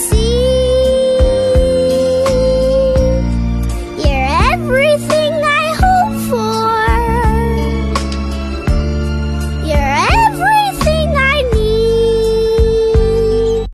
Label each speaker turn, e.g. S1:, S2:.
S1: see